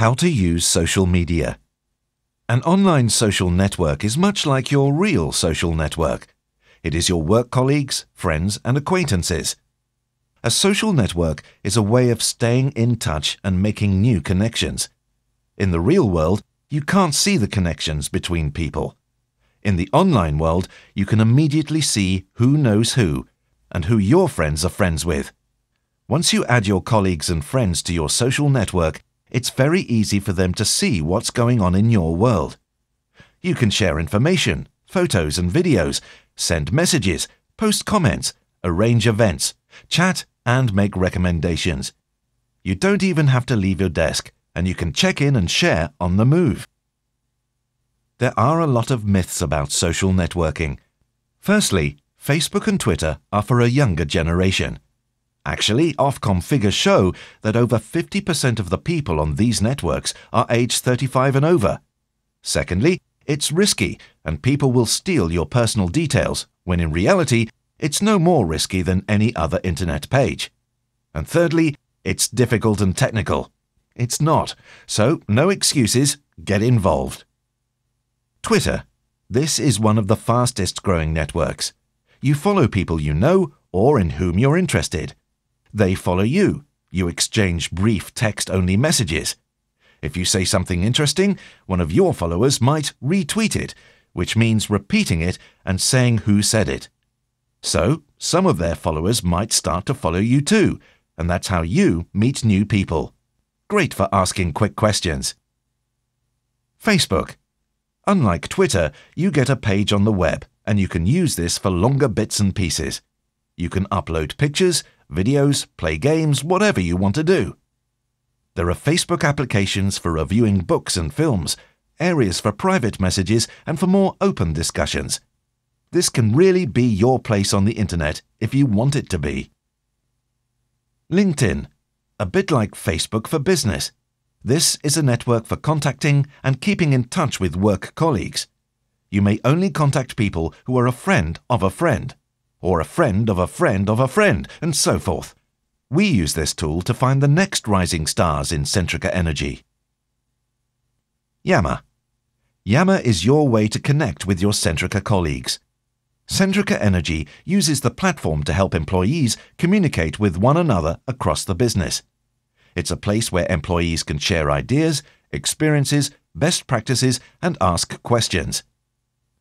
How to use social media. An online social network is much like your real social network. It is your work colleagues, friends, and acquaintances. A social network is a way of staying in touch and making new connections. In the real world, you can't see the connections between people. In the online world, you can immediately see who knows who and who your friends are friends with. Once you add your colleagues and friends to your social network, it's very easy for them to see what's going on in your world. You can share information, photos and videos, send messages, post comments, arrange events, chat, and make recommendations. You don't even have to leave your desk, and you can check in and share on the move. There are a lot of myths about social networking. Firstly, Facebook and Twitter are for a younger generation. Actually, Ofcom figures show that over 50% of the people on these networks are aged 35 and over. Secondly, it's risky and people will steal your personal details, when in reality, it's no more risky than any other internet page. And thirdly, it's difficult and technical. It's not, so no excuses, get involved. Twitter. This is one of the fastest growing networks. You follow people you know or in whom you're interested. They follow you. You exchange brief text only messages. If you say something interesting, one of your followers might retweet it, which means repeating it and saying who said it. So, some of their followers might start to follow you too, and that's how you meet new people. Great for asking quick questions. Facebook. Unlike Twitter, you get a page on the web, and you can use this for longer bits and pieces. You can upload pictures, videos, play games, whatever you want to do. There are Facebook applications for reviewing books and films, areas for private messages, and for more open discussions. This can really be your place on the internet if you want it to be. LinkedIn, a bit like Facebook for business. This is a network for contacting and keeping in touch with work colleagues. You may only contact people who are a friend of a friend, or a friend of a friend of a friend, and so forth. We use this tool to find the next rising stars in Centrica Energy. Yammer. Yammer is your way to connect with your Centrica colleagues. Centrica Energy uses the platform to help employees communicate with one another across the business. It's a place where employees can share ideas, experiences, best practices, and ask questions.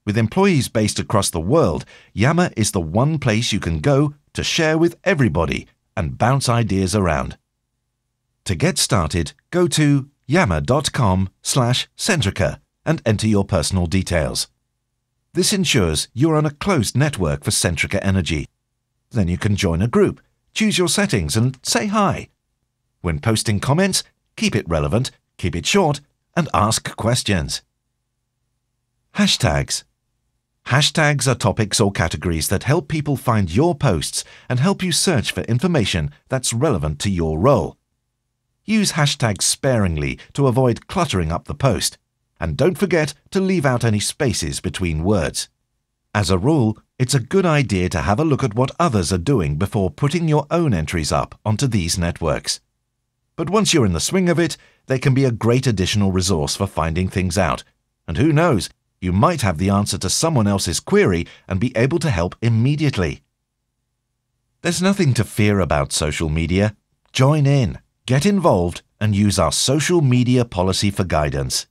With employees based across the world, Yammer is the one place you can go to share with everybody and bounce ideas around. To get started, go to yammer.com slash Centrica and enter your personal details. This ensures you're on a closed network for Centrica Energy. Then you can join a group, choose your settings and say hi. When posting comments, keep it relevant, keep it short, and ask questions. Hashtags. Hashtags are topics or categories that help people find your posts and help you search for information that's relevant to your role. Use hashtags sparingly to avoid cluttering up the post. And don't forget to leave out any spaces between words. As a rule, it's a good idea to have a look at what others are doing before putting your own entries up onto these networks. But once you're in the swing of it, they can be a great additional resource for finding things out. And who knows, you might have the answer to someone else's query and be able to help immediately. There's nothing to fear about social media. Join in, get involved, and use our social media policy for guidance.